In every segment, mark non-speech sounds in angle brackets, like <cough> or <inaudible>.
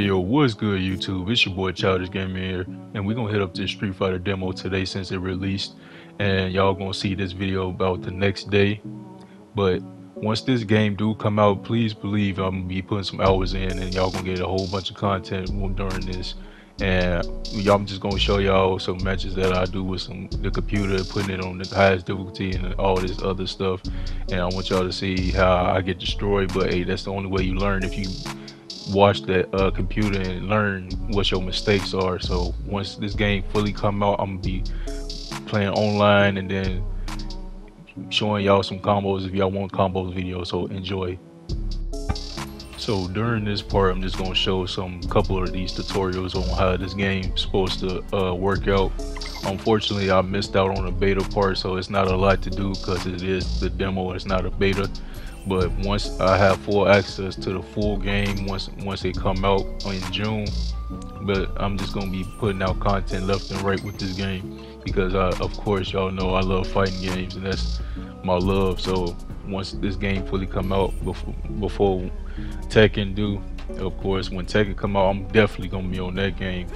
Yo, what's good YouTube? It's your boy Childish Gamer here, and we're gonna hit up this Street Fighter demo today since it released, and y'all gonna see this video about the next day. But once this game do come out, please believe I'm gonna be putting some hours in, and y'all gonna get a whole bunch of content during this. And y'all, I'm just gonna show y'all some matches that I do with some the computer, putting it on the highest difficulty and all this other stuff. And I want y'all to see how I get destroyed. But hey, that's the only way you learn if you watch that uh, computer and learn what your mistakes are. So once this game fully come out, I'm gonna be playing online and then showing y'all some combos if y'all want combos video. So enjoy. So during this part, I'm just gonna show some couple of these tutorials on how this game's supposed to uh, work out. Unfortunately, I missed out on the beta part, so it's not a lot to do because it is the demo. It's not a beta but once I have full access to the full game once once they come out in June but I'm just gonna be putting out content left and right with this game. Because I, of course y'all know I love fighting games and that's my love. So once this game fully come out before, before Tekken do of course when Tekken come out I'm definitely gonna be on that game.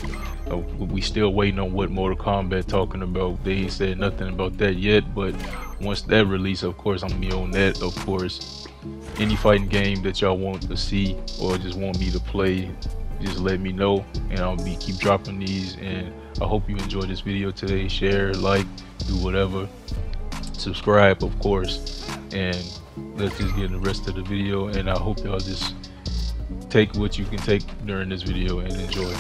Uh, we still waiting on what Mortal Kombat talking about. They ain't said nothing about that yet but once that release of course I'm gonna be on that of course. Any fighting game that y'all want to see or just want me to play just let me know and I'll be keep dropping these and I hope you enjoyed this video today. Share like do whatever. Subscribe of course and let's just get in the rest of the video and I hope y'all just take what you can take during this video and enjoy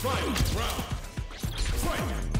Final round. Fight.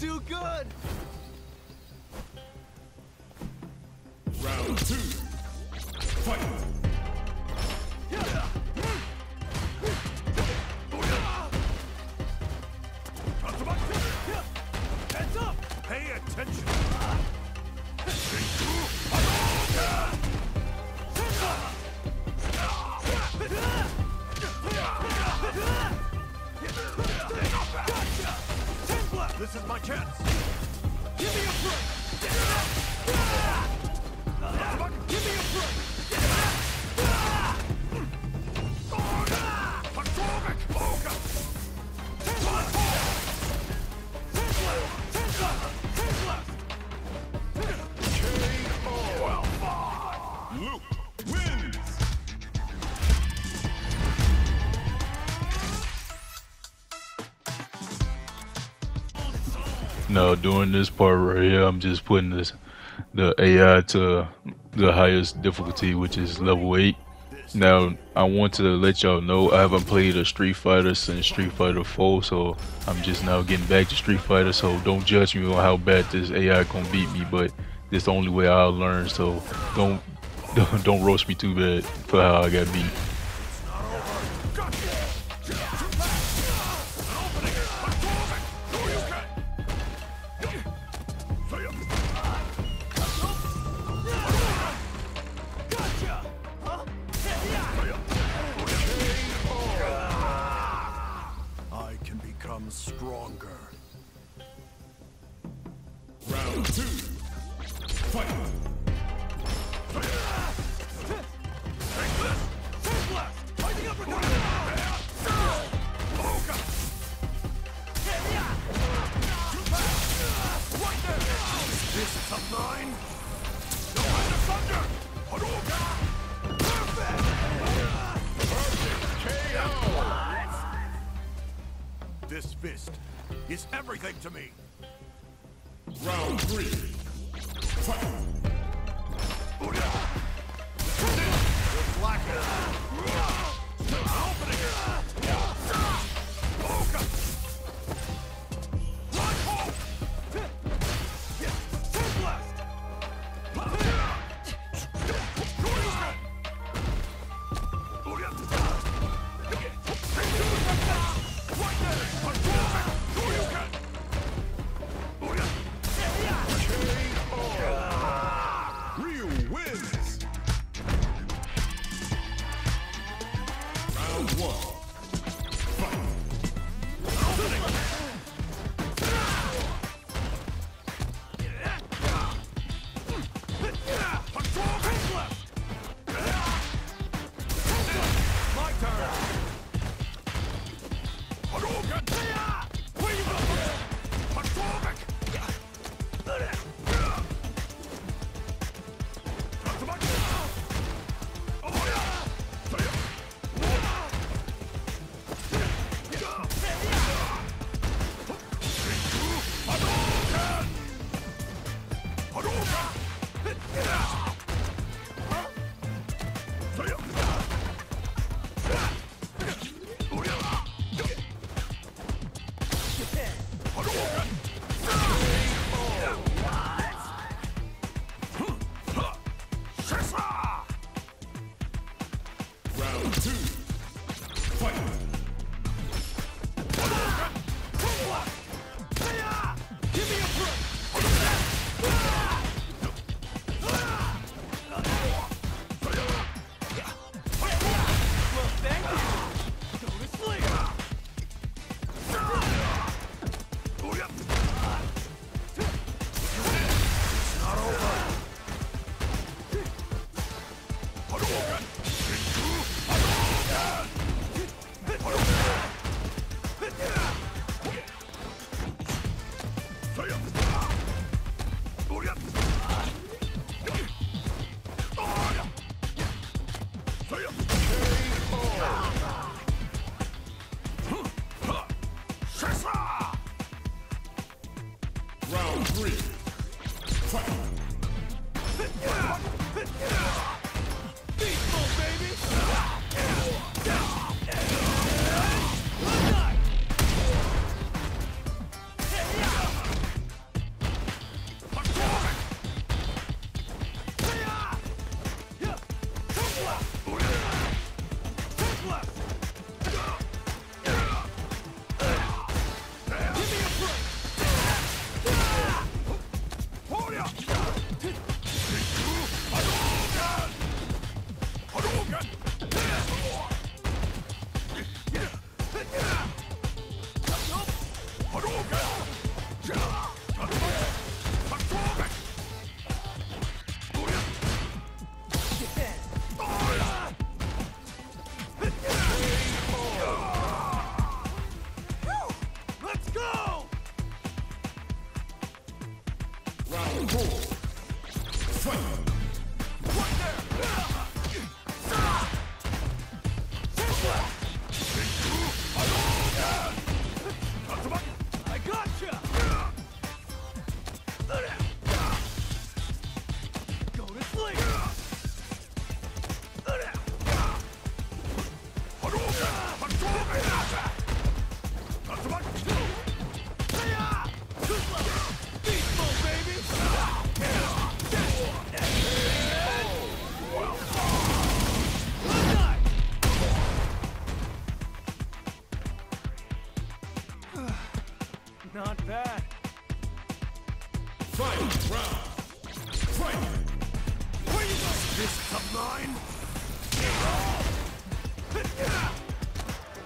Too good! Attention. Doing this part right here, I'm just putting this the AI to the highest difficulty, which is level eight. Now, I want to let y'all know I haven't played a Street Fighter since Street Fighter 4, so I'm just now getting back to Street Fighter. So don't judge me on how bad this AI gonna beat me, but this the only way I'll learn. So don't, <laughs> don't roast me too bad for how I got beat.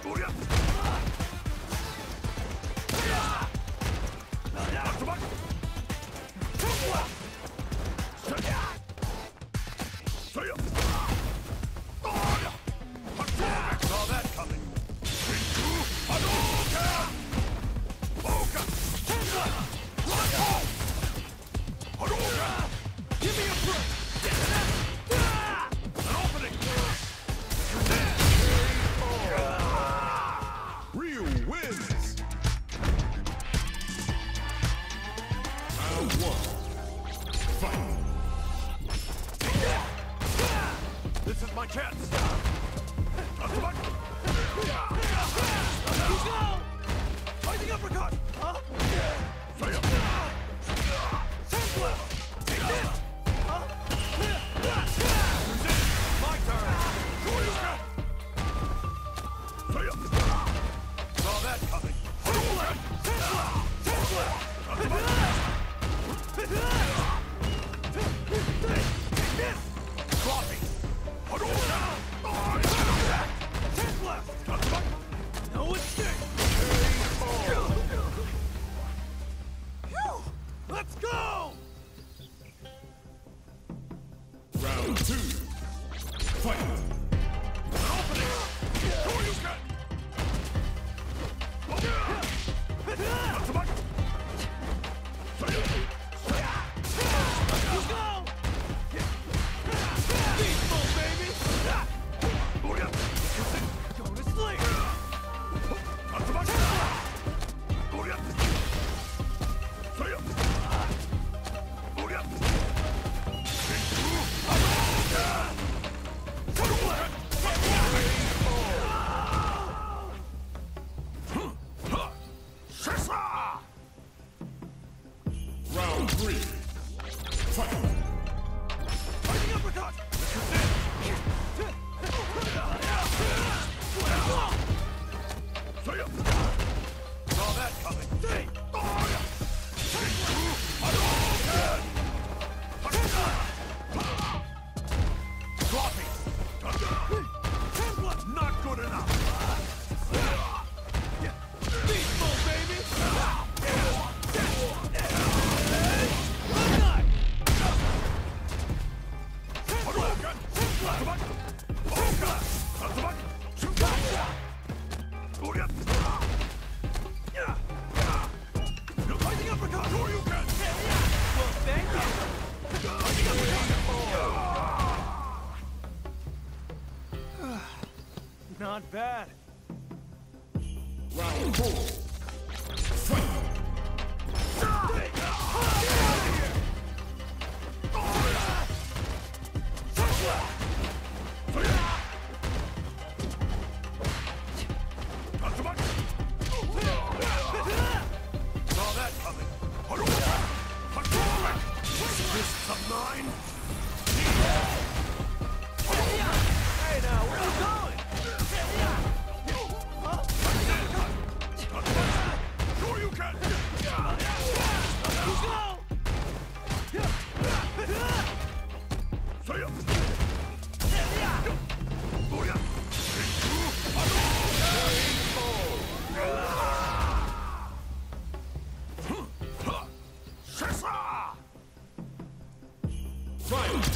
ゴリラ!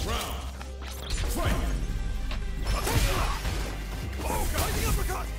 Round. Fight. Fighting oh, uppercut. Run home.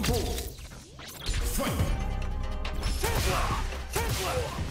vivo. Fight. Tesla. Tesla.